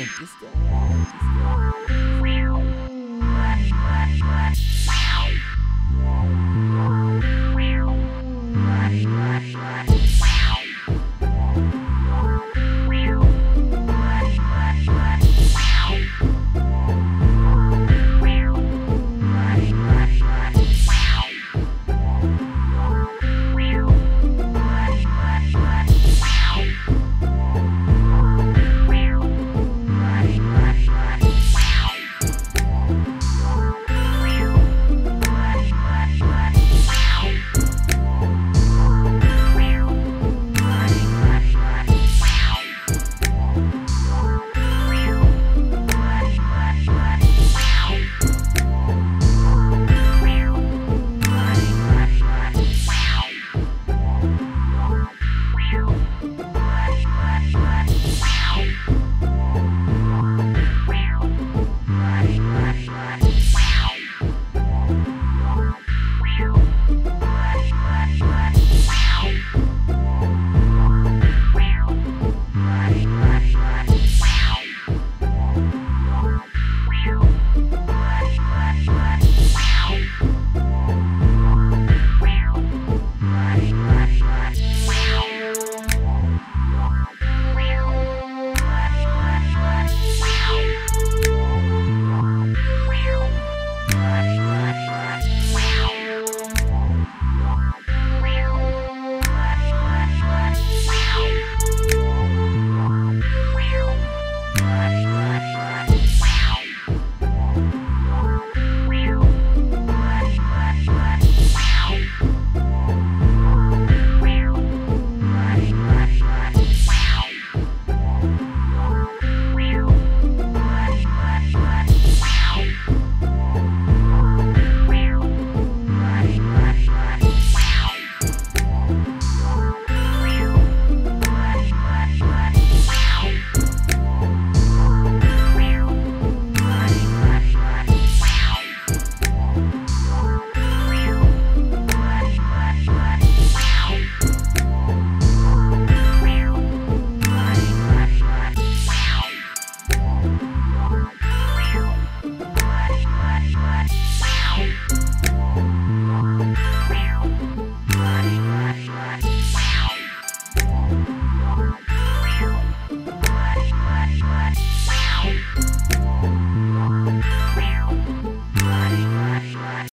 interesting. interesting.